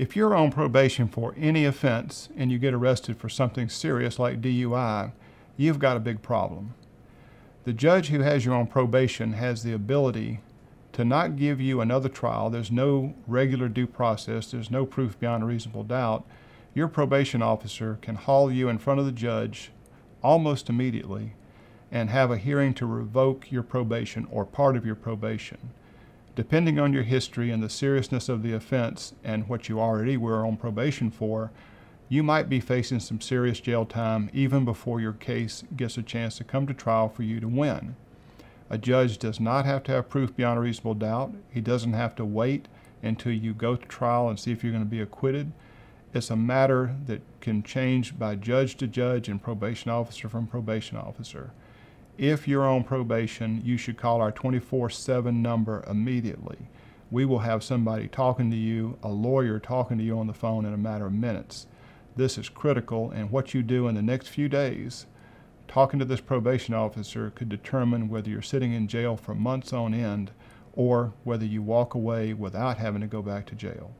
If you're on probation for any offense and you get arrested for something serious like DUI, you've got a big problem. The judge who has you on probation has the ability to not give you another trial. There's no regular due process, there's no proof beyond a reasonable doubt. Your probation officer can haul you in front of the judge almost immediately and have a hearing to revoke your probation or part of your probation. Depending on your history and the seriousness of the offense and what you already were on probation for, you might be facing some serious jail time even before your case gets a chance to come to trial for you to win. A judge does not have to have proof beyond a reasonable doubt. He doesn't have to wait until you go to trial and see if you're going to be acquitted. It's a matter that can change by judge to judge and probation officer from probation officer. If you're on probation, you should call our 24 7 number immediately. We will have somebody talking to you, a lawyer talking to you on the phone in a matter of minutes. This is critical, and what you do in the next few days, talking to this probation officer, could determine whether you're sitting in jail for months on end or whether you walk away without having to go back to jail.